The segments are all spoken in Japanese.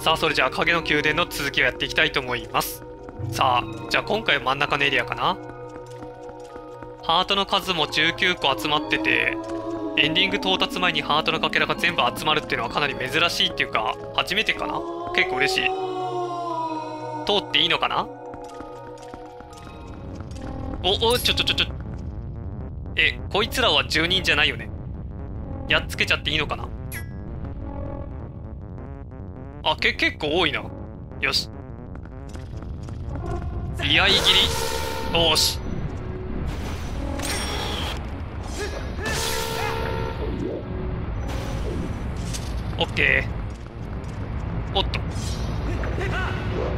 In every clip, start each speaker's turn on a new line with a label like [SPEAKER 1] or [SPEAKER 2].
[SPEAKER 1] さあそれじゃあ影の宮殿の続きをやっていきたいと思います。さあじゃあ今回真ん中のエリアかな。ハートの数も19個集まっててエンディング到達前にハートのかけらが全部集まるっていうのはかなり珍しいっていうか初めてかな。結構嬉しい。通っていいのかな？おおちょちょちょちょ。えこいつらは住人じゃないよね。やっつけちゃっていいのかな？あけ結構多いな。よし。居合切り。よし。オッケー。おっと。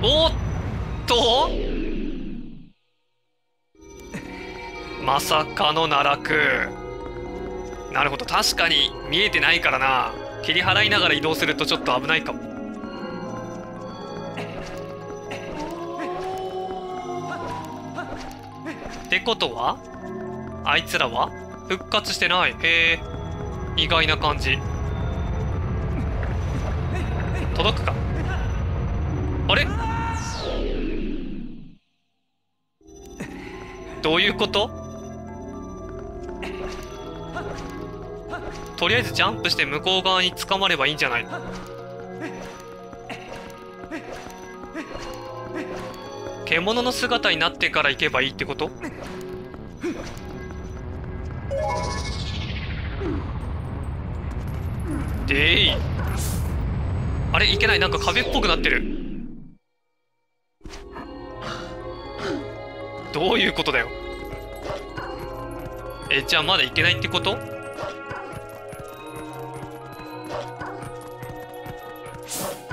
[SPEAKER 1] おっと？まさかの奈落。なるほど。確かに見えてないからな。切り払いながら移動するとちょっと危ないかも。ってことは？あいつらは？復活してない？へえ。意外な感じ。届くか？あれ？どういうこと？とりあえずジャンプして向こう側に捕まればいいんじゃない？の獣の姿になってから行けばいいってこと？でいあれいけない。なんか壁っぽくなってる。どういうことだよ。えじゃあまだいけないってこと？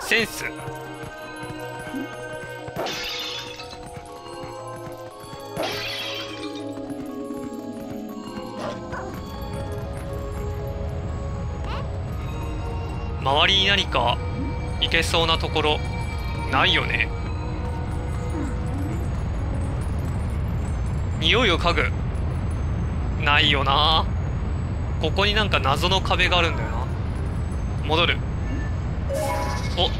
[SPEAKER 1] センス。周りに何か行けそうなところないよね？匂いを嗅ぐ。ないよな。ここになんか謎の壁があるんだよな。戻る。お。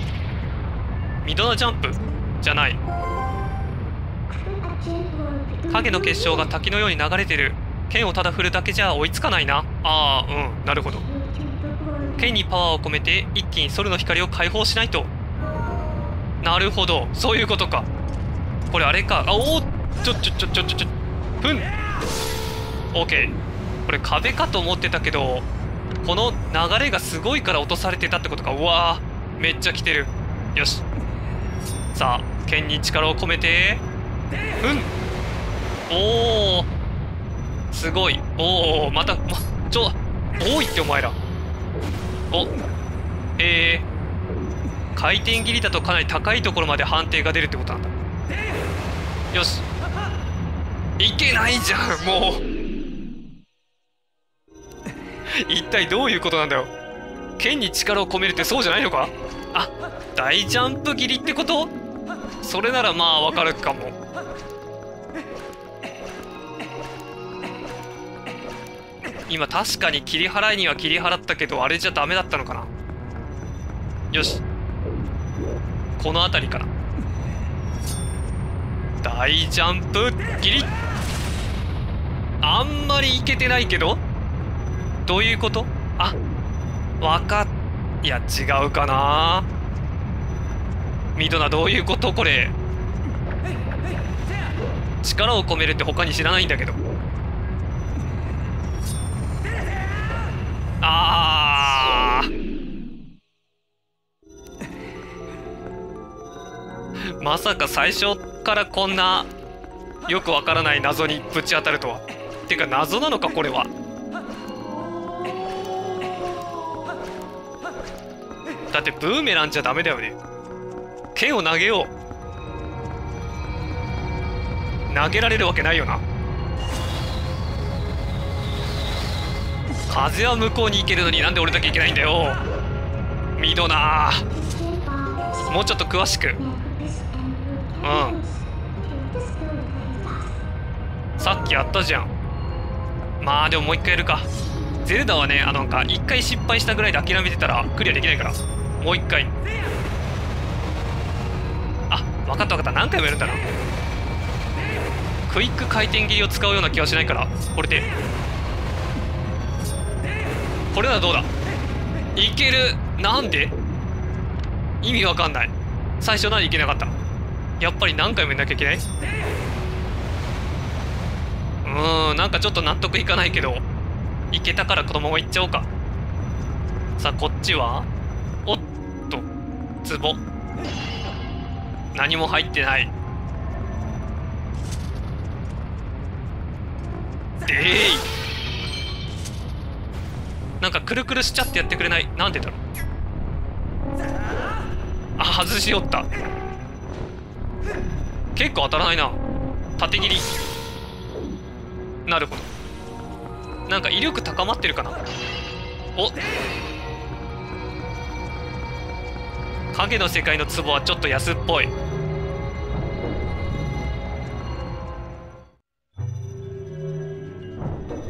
[SPEAKER 1] ミドナジャンプ？じゃない。影の結晶が滝のように流れてる。剣をただ振るだけじゃ追いつかないな。ああうん。なるほど。剣にパワーを込めて一気にソルの光を解放しないと。なるほど。そういうことか。これあれか。あおおちょちょちょちょちょちょ。ふん。OK これ壁かと思ってたけどこの流れがすごいから落とされてたってことか。うわー。めっちゃ来てる。よし。さあ剣に力を込めて。うん。おおすごい。おおまた、ま、ちょ多いってお前ら。おえー、回転切りだとかなり高いところまで判定が出るってことなんだ。よし。いけないじゃんもう。一体どういうことなんだよ剣に力を込めるってそうじゃないのか？あ大ジャンプ切りってこと？それならまあわかるかも。今確かに切り払いには切り払ったけどあれじゃダメだったのかな。よし。この辺りかな大ジャンプギリあんまりいけてないけど。どういうこと？あわかっいや違うかな。ミドナどういうこと？これ。力を込めるって他に知らないんだけど。あー。まさか最初からこんなよくわからない謎にぶち当たるとは。てか謎なのかこれは。だってブーメランじゃダメだよね。剣を投げよう。投げられるわけないよな。風は向こうに行けるのになんで俺だけ行けないんだよ。ミドナもうちょっと詳しく。うん。さっきやったじゃん。まあでももう一回やるか。ゼルダはねあのなんか一回失敗したぐらいで諦めてたらクリアできないから。もう一回。あ分かった分かった。何回もやるんだな。クイック回転切りを使うような気はしないからこれで。これならどうだ？いける？なんで？意味わかんない。最初何いけなかった？やっぱり何回もやんなきゃいけない？うーんなんかちょっと納得いかないけどいけたからこのままいっちゃおうか。さあこっちは？おっと壺何も入ってない。でい！なんかくるくるしちゃってやってくれない？なんでだろう？あ外しよった。結構当たらないな。縦切り。なるほど。なんか威力高まってるかな。お。影の世界の壺はちょっと安っぽい。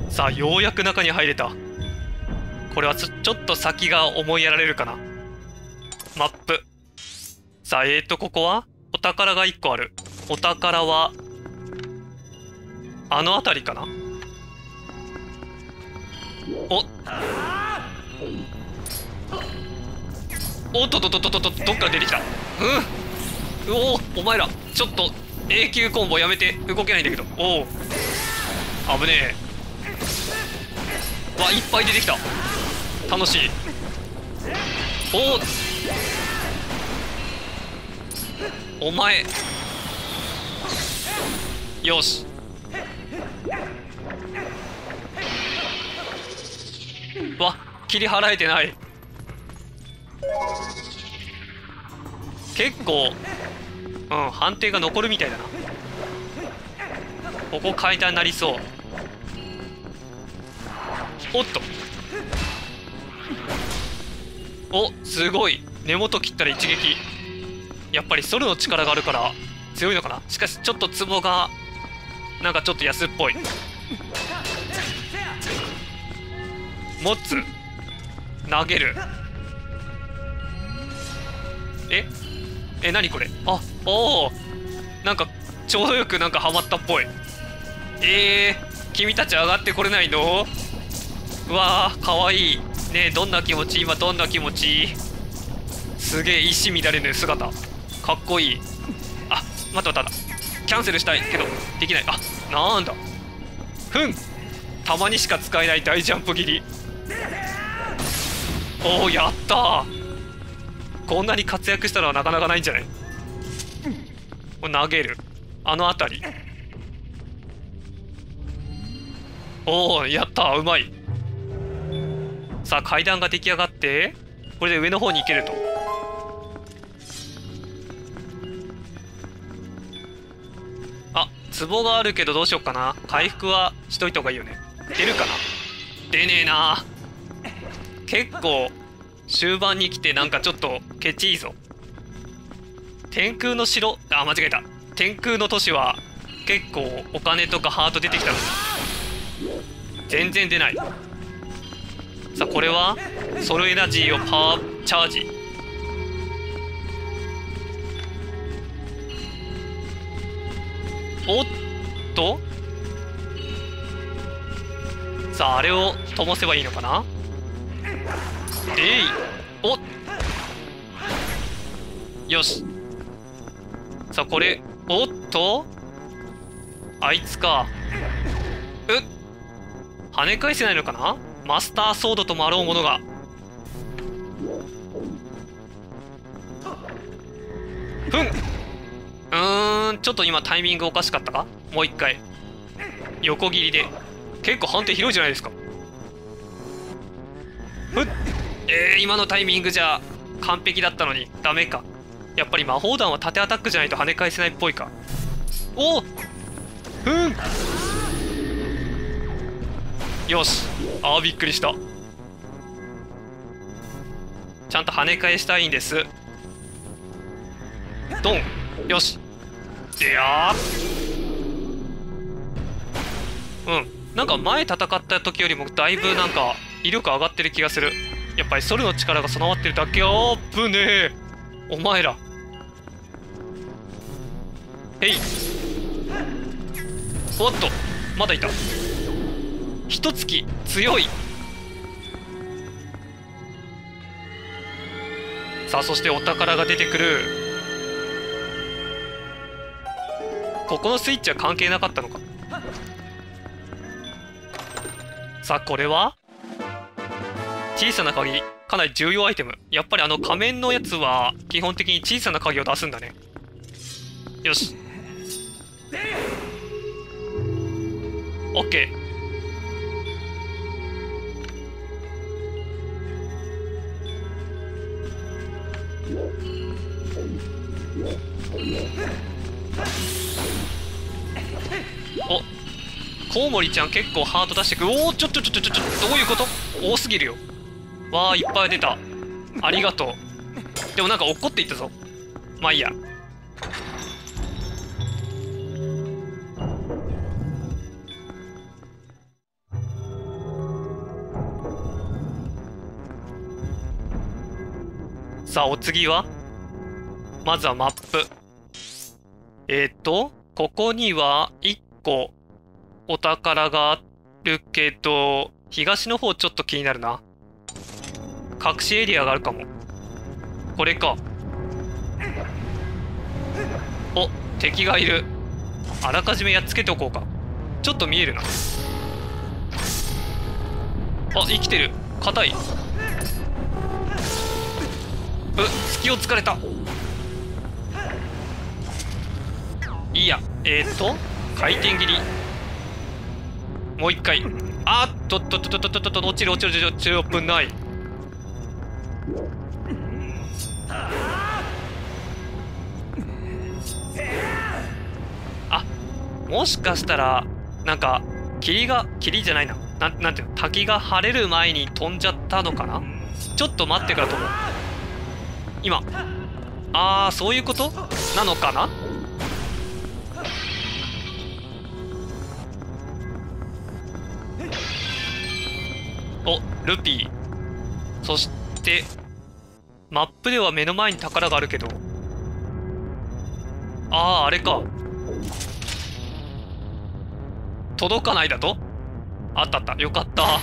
[SPEAKER 1] さあようやく中に入れた。これはちょっと先が思いやられるかな。マップ。さあえーとここは？お宝が1個ある。お宝はあの辺りかな？おおっとっとっとっとっとどっから出てきた？うん。おおお前らちょっと永久コンボやめて動けないんだけど。おお危ねえ。わいっぱい出てきた。楽しい。おお。前。よし。わ切り払えてない。結構うん判定が残るみたいだな。ここ階段になりそう。おっと。おすごい。根元切ったら一撃。やっぱりソルの力があるから強いのかな？しかしちょっとツボがなんかちょっと安っぽい。持つ。投げる。え？え何これ？あおおなんかちょうどよくなんかハマったっぽい。えー、君たち上がってこれないの？うわーかわいい。ねえどんな気持ち？今どんな気持ち？すげえ一糸乱れぬ姿。かっこいい。あ待った待ったキャンセルしたい。けどできない。あなんだ。ふん。たまにしか使えない大ジャンプ切り。おおやったこんなに活躍したのはなかなかないんじゃない？投げる。あの辺り。おおやったうまい。さあ階段が出来上がってこれで上の方に行けると。あ壺があるけどどうしよっかな。回復はしといた方がいいよね。出るかな。出ねえな。結構終盤に来てなんかちょっとケチいいぞ。天空の城。あ間違えた。天空の都市は結構お金とかハート出てきたのに。全然出ない。さあこれは？ソルエナジーをパワーチャージ。おっと？さああれを灯せばいいのかな？えい！おっ！よし。さあこれおっと？あいつか。うっ。跳ね返せないのかな？マスターソードともあろうものが。ふん。うーんちょっと今タイミングおかしかったか？もう一回。横切りで。結構判定広いじゃないですか。ふっ。えー、今のタイミングじゃ完璧だったのに。ダメか。やっぱり魔法弾は縦アタックじゃないと跳ね返せないっぽいか。おふん。よし。あーびっくりした。ちゃんと跳ね返したいんです。ドン。よし。でやうん。なんか前戦った時よりもだいぶなんか威力上がってる気がする。やっぱりソルの力が備わってるだけあぶねえお前ら。えいおっと。まだいた。一月強い。さあそしてお宝が出てくる。ここのスイッチは関係なかったのか。さあこれは？小さな鍵かなり重要アイテム。やっぱりあの仮面のやつは基本的に小さな鍵を出すんだね。よし。オおコウモリちゃん結構ハート出してくる。おおちょちょちょちょちょどういうこと？多すぎるよ。わあいっぱい出た。ありがとう。でもなんか怒っていったぞ。まあいいや。さあお次は？まずはマップ。えっ、とここには1個お宝があるけど東の方ちょっと気になるな。隠しエリアがあるかも。これか。お敵がいる。あらかじめやっつけておこうか。ちょっと見えるな。あ生きてる。硬い。隙を突かれた。いいや。えー、っと回転切り。もう一回。あっとっとっとっとっとっと落ちる落ちる落ちる落ちる。危ない。あもしかしたらなんか霧が霧じゃないな。ななんていうの滝が晴れる前に飛んじゃったのかな？ちょっと待ってからと思う。今。ああそういうこと？なのかな？おルピー。そしてマップでは目の前に宝があるけど。あああれか。届かないだと？あったあった。よかった。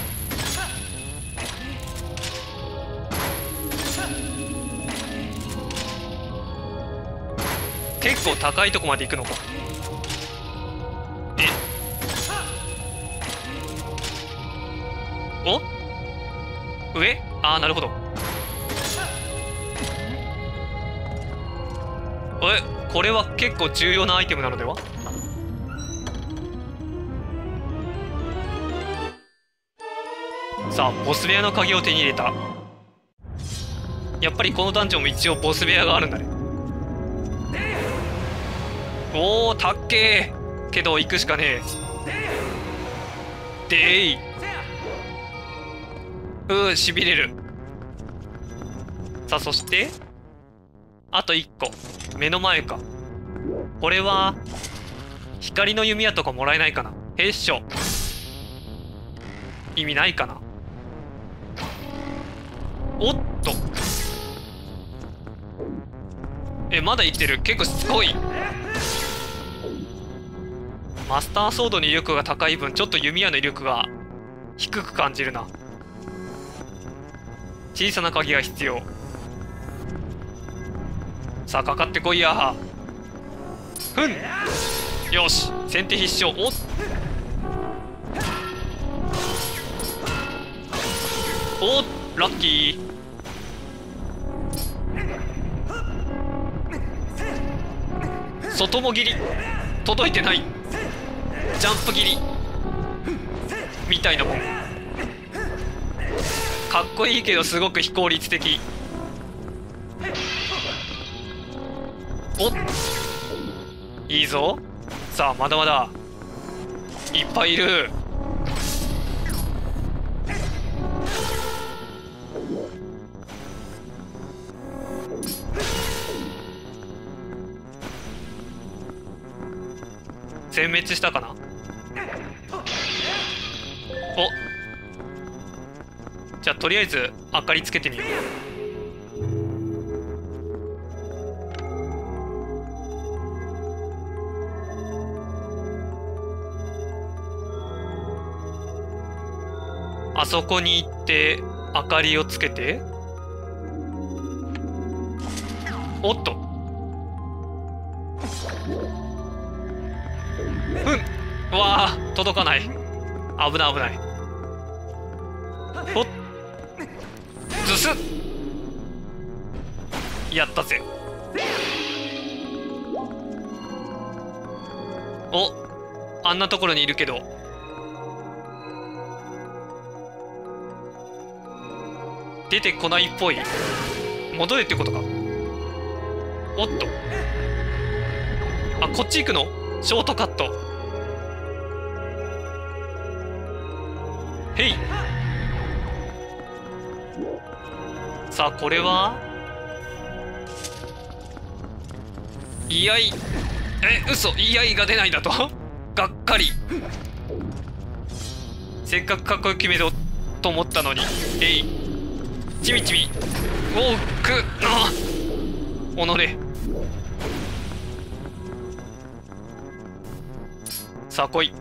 [SPEAKER 1] 結構高いとこまで行くのか。え？お？上？ああなるほど。え？これは結構重要なアイテムなのでは？さあボス部屋の鍵を手に入れた。やっぱりこのダンジョンも一応ボス部屋があるんだね。おおたっけーけど行くしかねえ。でい。うーしびれる。さあそしてあと1個。目の前か。これは光の弓矢とかもらえないかな。へっしょ。意味ないかな。おっと。えまだ生きてる。結構しつこい。マスターソードの威力が高い分ちょっと弓矢の威力が低く感じるな。小さな鍵が必要。さあかかってこいやふん。よし。先手必勝。おっ。おっラッキー。外も切り届いてない。ジャンプ切り。みたいなもん。かっこいいけどすごく非効率的。おっ。いいぞ。さあまだまだ。いっぱいいる。全滅したかな？お。じゃあとりあえず明かりつけてみよう。あそこに行って明かりをつけて。おっと。うん。わあ届かない。危ない危ない。やったぜ。おあんなところにいるけど。出てこないっぽい。戻れってことか。おっと。あこっち行くの？ショートカット。へい。さあこれは？いやいえ嘘いやいが出ないんだと？がっかり。せっかくかっこよく決めろと思ったのに。えい。ちみちみおうくあおのれさあ来い。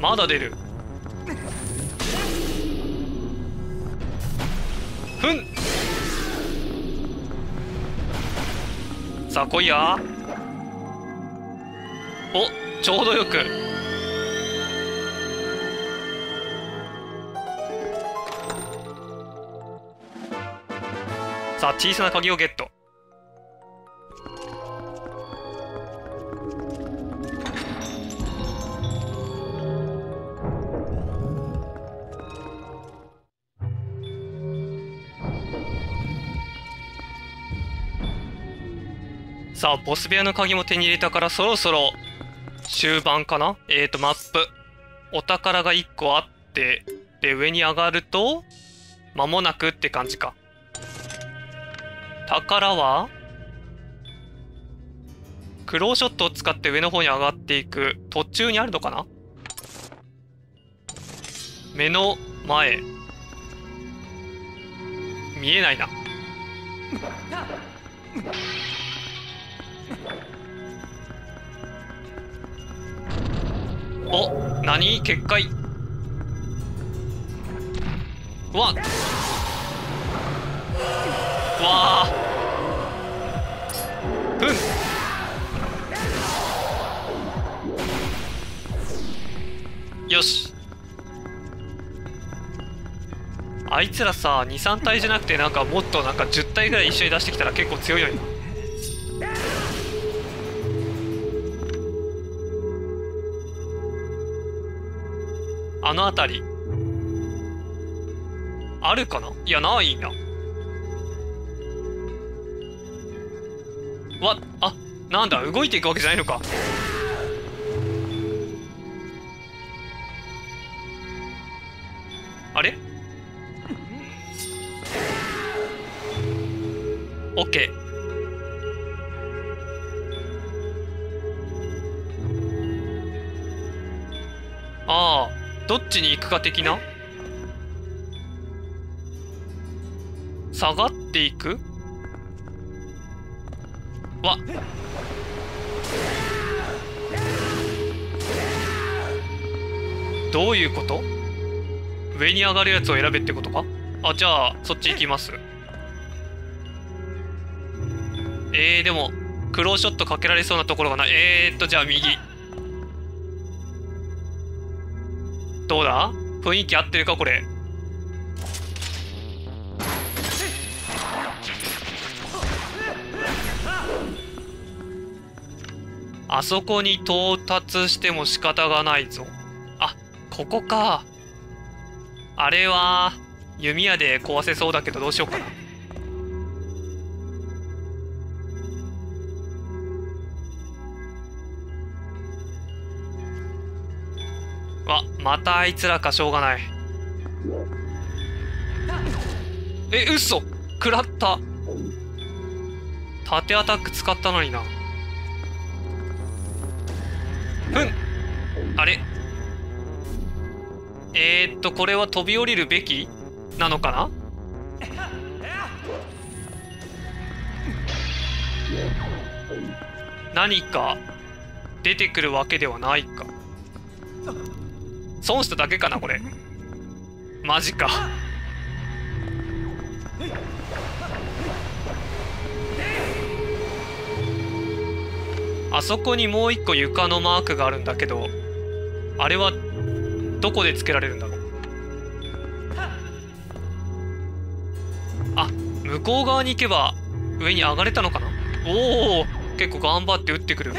[SPEAKER 1] まだ出る。うん。さあ来いや。おちょうどよく。さあ小さな鍵をゲット。さあボス部屋の鍵も手に入れたからそろそろ終盤かな？えーとマップ。お宝が1個あってで上に上がると間もなくって感じか。宝は？クローショットを使って上の方に上がっていく。途中にあるのかな？目の前。見えないな。お何？結界。うわわあ。うん。よし。あいつらさ23体じゃなくてなんかもっとなんか10体ぐらい一緒に出してきたら結構強いのに。あの辺り。あるかな？いやないな。わあなんだ？動いていくわけじゃないのか。あれ？オどっちに行くか的な？下がっていく？わ。どういうこと？上に上がるやつを選べってことか？あじゃあそっち行きます。えー、でもクローショットかけられそうなところがない。えーっとじゃあ右。どうだ？雰囲気合ってるか？これ。あそこに到達しても仕方がないぞ。あここか。あれは弓矢で壊せそうだけどどうしようかな。わまたあいつらかしょうがない。え嘘。食らった。縦アタック使ったのにな。ふん。あれ。えー、っとこれは飛び降りるべき？なのかな？何か出てくるわけではないか。損しただけかなこれ。マジか。あそこにもう一個床のマークがあるんだけどあれはどこでつけられるんだろう。あ向こう側に行けば上に上がれたのかな。おお結構頑張って撃ってくる。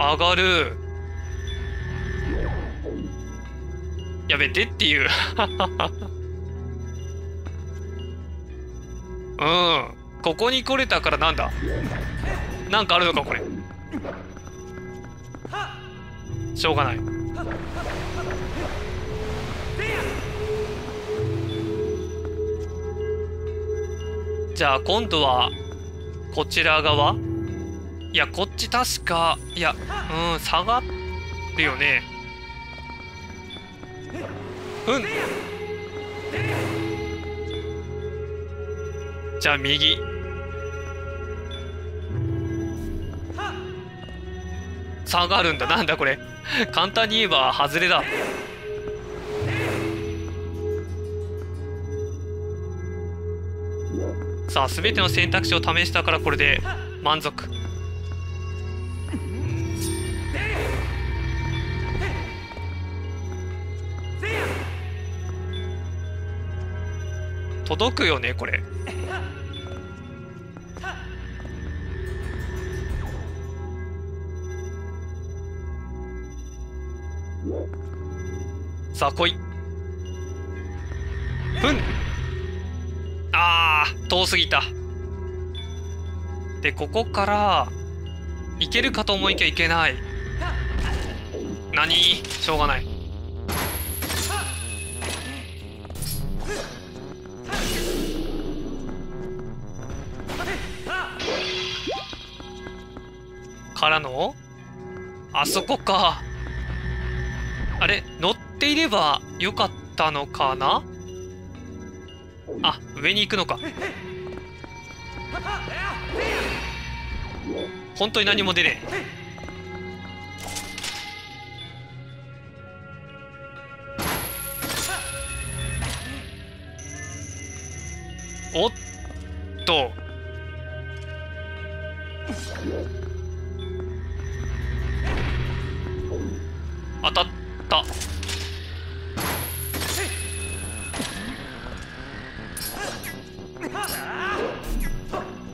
[SPEAKER 1] 上がる。やべてっていう。うん。ここに来れたからなんだ？なんかあるのかこれ。しょうがない。じゃあ今度はこちら側？いやこっち確かいやうん下がるよね。うん。じゃあ右。下がるんだ。なんだこれ。簡単に言えば外れだ。さあ全ての選択肢を試したからこれで満足。届くよねこれ。さあ来い。ふん。あー遠すぎた。でここから行けるかと思いきやいけない。何？しょうがない。からの？あそこか。あれ乗っていればよかったのかな？あ上に行くのか。本当に何も出ねえ。おっと。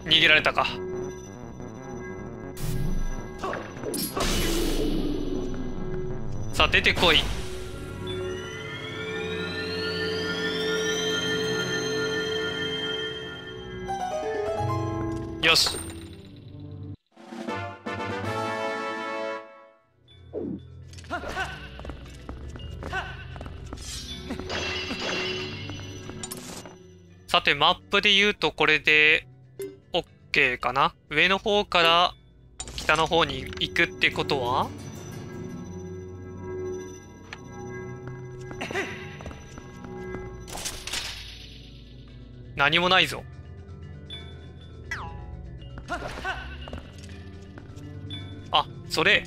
[SPEAKER 1] 逃げられたか。さあ出てこい。よし。てマップで言うとこれで OK かな？上の方から北の方に行くってことは？何もないぞ。あそれ。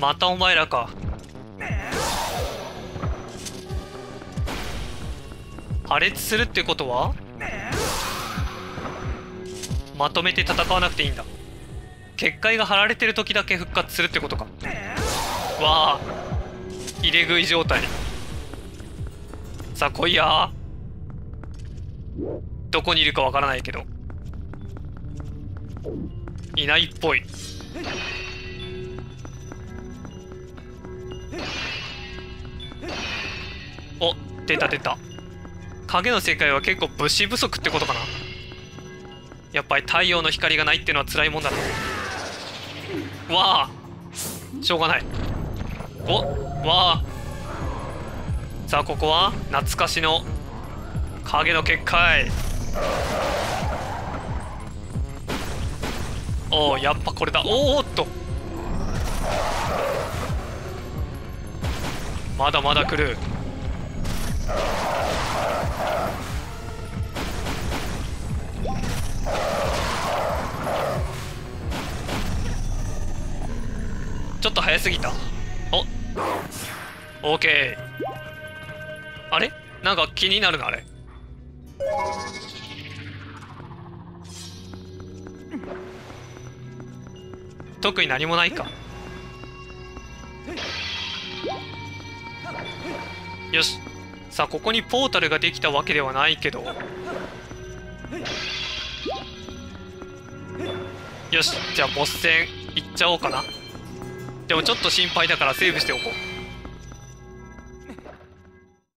[SPEAKER 1] またお前らか。破裂するってことは？まとめて戦わなくていいんだ。結界が張られてる時だけ復活するってことか。わあ。入れ食い状態。さあ来いやどこにいるかわからないけど。いないっぽい。お出た出た。影の世界は結構物資不足ってことかな。やっぱり太陽の光がないっていうのは辛いもんだなわあ。しょうがない。おわあ。さあここは懐かしの影の結界。おおやっぱこれだ。おおっと。まだまだ来る。ちょっと早すぎた。お。オーケーあれ？なんか気になるなあれ。特に何もないか。よし。さあここにポータルができたわけではないけど。よし。じゃあボス戦いっちゃおうかな。でもちょっと心配だからセーブしておこう。